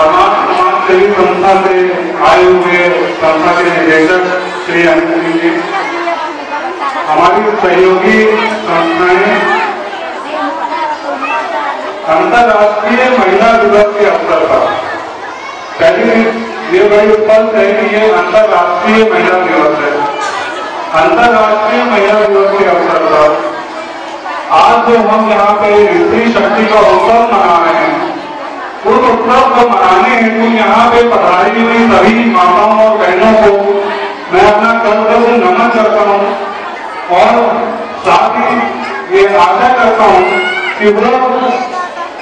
सेवी संस्था से आए हुए संस्था के निदेशक श्री सिंह जी हमारी सहयोगी संस्थाएँ अंतर्राष्ट्रीय महिला दिवस के अवसर पर पहली ये बड़ी उत्पन्न है कि ये अंतर्राष्ट्रीय महिला दिवस है अंतर्राष्ट्रीय महिला दिवस के अवसर पर आज जो हम यहाँ पे स्त्री शक्ति का उत्सव मना रहे हैं उस उत्सव को मनाने हेतु यहाँ पे पधारी हुई, सभी माताओं और बहनों को मैं अपना कर्तव्य से नमन करता हूँ और साथ ही ये आशा करता हूँ कि वो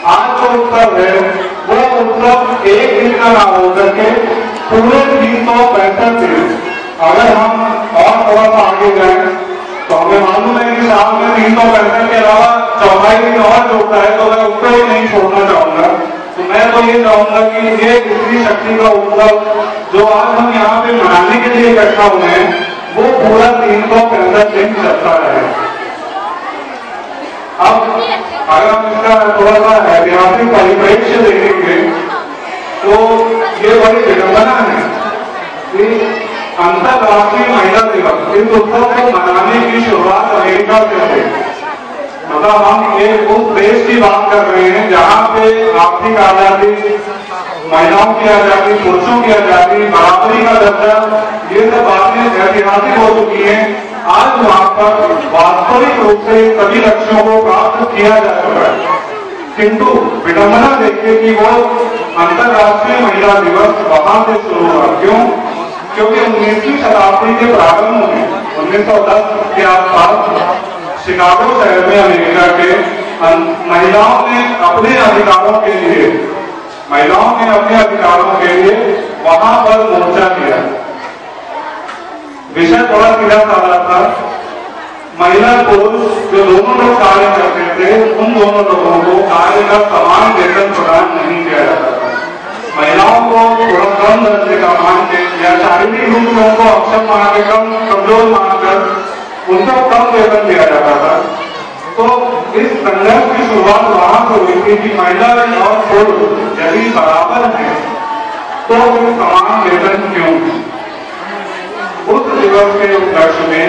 आज जो उत्सव है, वो उत्सव एक दिन का ना हो सके पूरे तीन सौ पैंसठ दिन, अगर हम और थोड़ा सा आगे जाए तो हमें मालूम है कि साल में तीन सौ पैंसठ के अलावा चौथाई दिन और जोड़ता है तो मैं उसको नहीं छोड़ना चाहूँगा। तो मैं तो ये चाहूँगा कि ये स्त्री शक्ति का उत्सव जो आज हम यहाँ पे मनाने के लिए इकट्ठा हुए हैं, वो पूरा तीन सौ पैंसठ दिन चलता रहे। अब अगर हम इसका थोड़ा सा ऐतिहासिक परिप्रेक्ष्य देखेंगे तो ये बड़ी विडंबना है कि अंतर्राष्ट्रीय महिला दिवस इस उत्सव को मनाने की शुरुआत अमेरिका से हुई मतलब हम एक उस देश की बात कर रहे हैं, जहाँ पे आर्थिक आज़ादी, महिलाओं की आज़ादी, पुरुषों की आज़ादी, बराबरी का दर्जा, ये सब बातें ऐतिहासिक हो चुकी हैं। आज वहाँ पर वास्तविक रूप से सभी लक्ष्यों को प्राप्त किया जा चुका है। किंतु विडंबना देखिए कि वो अंतर्राष्ट्रीय महिला दिवस वहाँ से शुरू हुआ। क्यों? क्योंकि उन्नीसवीं शताब्दी के प्रारंभ में 1910 के आसपास शिकागो शहर में अमेरिका के महिलाओं ने अपने अधिकारों के लिए, महिलाओं ने अपने अधिकारों के लिए वहाँ पर मोर्चा किया। विषय थोड़ा सीधा साधा था महिला पुरुष जो दोनों लोग कार्य करते थे, उन दोनों लोगों को कार्य का समान वेतन प्रदान नहीं किया जाता था। महिलाओं को थोड़ा कम दर्जे का मान के या शारीरिक रूप से उनको अक्षम मान के कम कमज़ोर मानकर उनको कम वेतन दिया जाता था तो इस की वहाँ थी कि महिला और पुरुष यदि बराबर है तो समान वेतन क्यों? उस दिवस के उपलक्ष्य में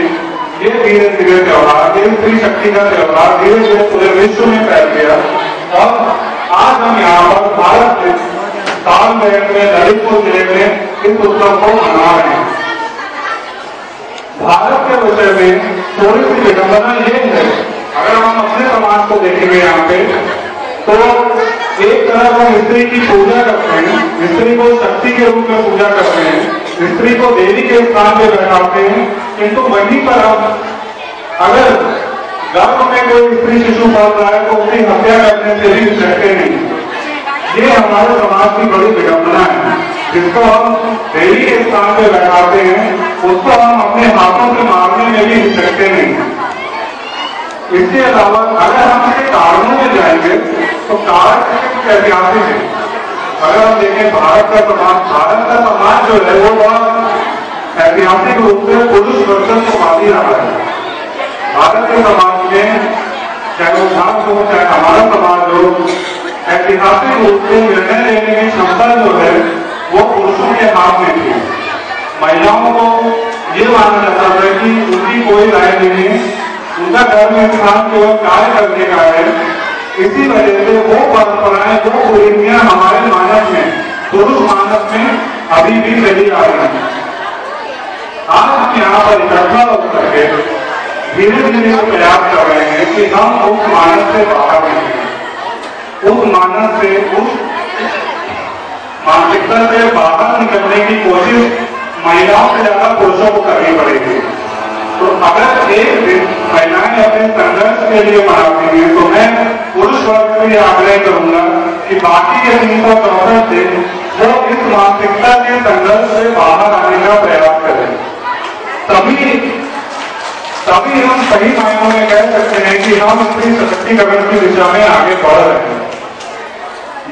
ये धीरे धीरे त्योहार, ये स्त्री शक्ति का त्योहार धीरे धीरे पूरे विश्व में फैल गया। और आज हम यहाँ पर भारत में तालमेल में ललितपुर ज़िले में इस उत्सव को मना रहे हैं। भारत के विषय में थोड़ी सी विडंबना ये है अगर हम अपने समाज को देखेंगे यहाँ पे। तो एक तरफ़ हम स्त्री की पूजा करते हैं। स्त्री को शक्ति के रूप में पूजा करते हैं। स्त्री को देवी के स्थान पे बैठाते हैं। किंतु वहीं पर हम अगर गर्भ में कोई स्त्री शिशु पड़ रहा है तो उसकी हत्या करने से भी सकते नहीं ये हमारे समाज की बड़ी विडंबना है। जिसको हम देवी के स्थान पे बैठाते हैं, उसको हम अपने हाथों से मारने में भी सकते नहीं इसके अलावा अगर हम जाएँगे तो कारण कुछ ऐतिहासिक है। अगर हम देखें भारत का समाज भारत का समाज जो है, वो बहुत ऐतिहासिक रूप से पुरुष वर्षन को मानी रहा है। भारत के समाज में, चाहे वो भाग हो, चाहे हमारा समाज हो ऐतिहासिक रूप से निर्णय लेने की क्षमता जो है, वो पुरुषों के हाथ में थी। महिलाओं को ये माना जाता था कि उनकी कोई राय नहीं है। उनका धर्म स्थान केवल कार्य करने का है इसी वजह से वो परंपराएँ, वो कुरीतियाँ हमारे मानस में, पुरुष मानस में अभी भी चली आ रही हैं। आज हम यहाँ पर इकट्ठा होकर के धीरे धीरे प्रयास कर रहे हैं कि हम उस मानस से बाहर निकलें उस मानस से, उस मानसिकता से बाहर निकलने की कोशिश महिलाओं से ज़्यादा पुरुषों को करनी पड़ेगी। तो अगर एक दिन महिलाएँ अपने संघर्ष के लिए मनाती हैं तो मैं पुरुष वर्ग से ये आग्रह करूँगा कि बाकी के तीन सौ चौसठ दिन वो इस मानसिकता के संघर्ष से बाहर आने का प्रयास करें। तभी तभी हम सही मायनों में कह सकते हैं कि हम स्त्री सशक्तिकरण की दिशा में आगे बढ़ रहे हैं।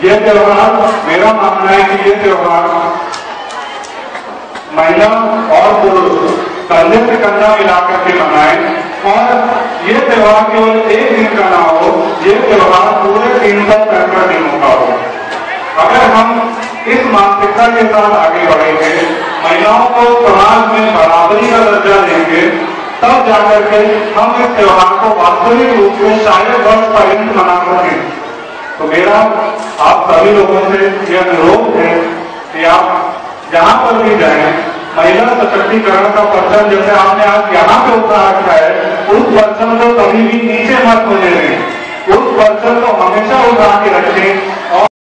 ये त्योहार, मेरा मानना है कि ये त्योहार महिला और पुरुष कंधे से कंधा मिलाकर के मनाएँ। और ये त्योहार केवल एक दिन का ना हो, ये त्योहार पूरे तीन सौ पैंसठ दिनों का हो। अगर हम इस मानसिकता के साथ आगे बढ़ेंगे, महिलाओं को समाज में बराबरी का दर्जा देंगे, तब जाकर के हम इस त्योहार को वास्तविक रूप से शायद वर्ष पर्यंत मना सकें। तो मेरा, आप सभी लोगों से यह अनुरोध है कि आप जहाँ पर भी जाएँ, महिला सशक्तिकरण का परचम जैसे आपने आज यहाँ पे उठा रखा है उस बर्तन को कभी भी नीचे मत होने दें उस बर्तन को हमेशा उठा के रखें